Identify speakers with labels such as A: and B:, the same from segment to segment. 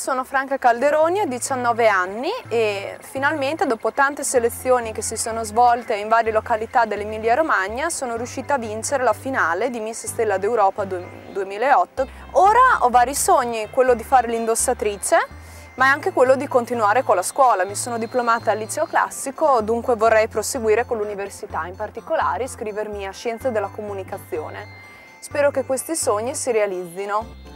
A: Sono Franca Calderoni, ho 19 anni e finalmente dopo tante selezioni che si sono svolte in varie località dell'Emilia Romagna sono riuscita a vincere la finale di Miss Stella d'Europa 2008. Ora ho vari sogni, quello di fare l'indossatrice ma è anche quello di continuare con la scuola. Mi sono diplomata al liceo classico, dunque vorrei proseguire con l'università, in particolare iscrivermi a Scienze della Comunicazione. Spero che questi sogni si realizzino.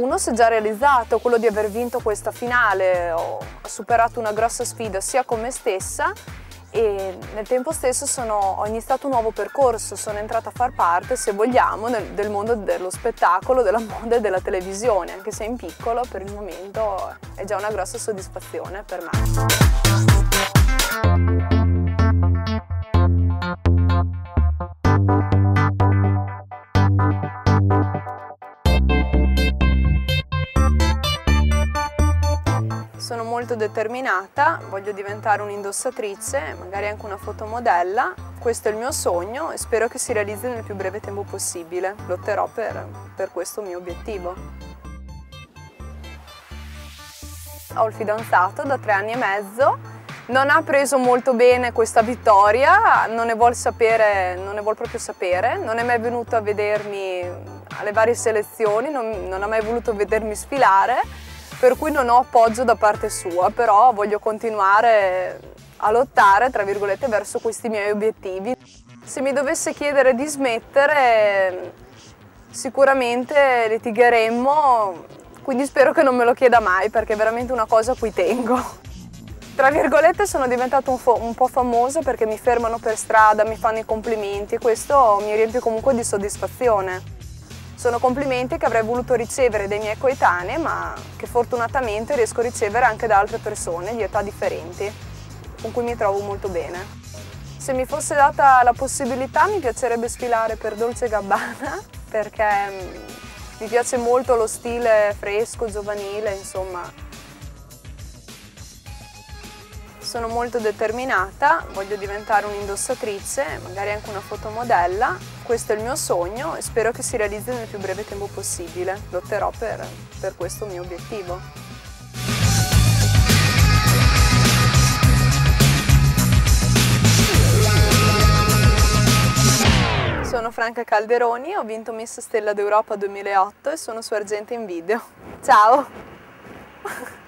A: Uno si è già realizzato, quello di aver vinto questa finale, ho superato una grossa sfida sia con me stessa e nel tempo stesso sono, ho iniziato un nuovo percorso, sono entrata a far parte, se vogliamo, nel, del mondo dello spettacolo, della moda e della televisione, anche se in piccolo per il momento è già una grossa soddisfazione per me. Sono molto determinata, voglio diventare un'indossatrice, magari anche una fotomodella. Questo è il mio sogno e spero che si realizzi nel più breve tempo possibile. Lotterò per, per questo mio obiettivo. Ho il fidanzato da tre anni e mezzo, non ha preso molto bene questa vittoria, non ne vuole sapere, non ne vuol proprio sapere, non è mai venuto a vedermi alle varie selezioni, non, non ha mai voluto vedermi sfilare per cui non ho appoggio da parte sua, però voglio continuare a lottare, tra virgolette, verso questi miei obiettivi. Se mi dovesse chiedere di smettere, sicuramente litigheremmo, quindi spero che non me lo chieda mai, perché è veramente una cosa a cui tengo. Tra virgolette sono diventata un, un po' famosa perché mi fermano per strada, mi fanno i complimenti e questo mi riempie comunque di soddisfazione. Sono complimenti che avrei voluto ricevere dai miei coetanei, ma che fortunatamente riesco a ricevere anche da altre persone di età differenti, con cui mi trovo molto bene. Se mi fosse data la possibilità mi piacerebbe sfilare per Dolce Gabbana, perché mm, mi piace molto lo stile fresco, giovanile, insomma, sono molto determinata, voglio diventare un'indossatrice, magari anche una fotomodella. Questo è il mio sogno e spero che si realizzi nel più breve tempo possibile. Lotterò per, per questo mio obiettivo. Sono Franca Calderoni, ho vinto Miss Stella d'Europa 2008 e sono su Argente in Video. Ciao!